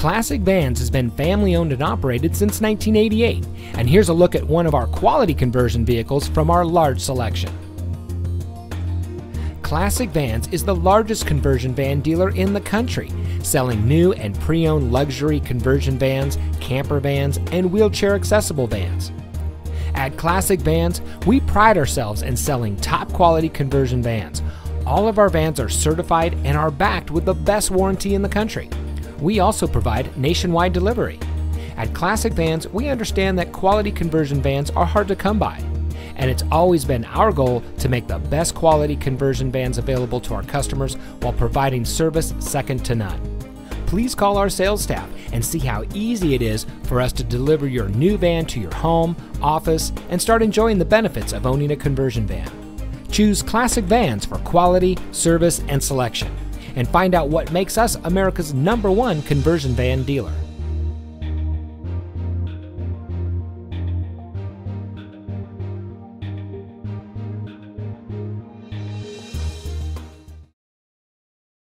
Classic Vans has been family owned and operated since 1988, and here's a look at one of our quality conversion vehicles from our large selection. Classic Vans is the largest conversion van dealer in the country, selling new and pre owned luxury conversion vans, camper vans, and wheelchair accessible vans. At Classic Vans, we pride ourselves in selling top quality conversion vans. All of our vans are certified and are backed with the best warranty in the country. We also provide nationwide delivery. At Classic Vans, we understand that quality conversion vans are hard to come by, and it's always been our goal to make the best quality conversion vans available to our customers while providing service second to none. Please call our sales staff and see how easy it is for us to deliver your new van to your home, office, and start enjoying the benefits of owning a conversion van. Choose Classic Vans for quality, service, and selection and find out what makes us America's number one conversion van dealer.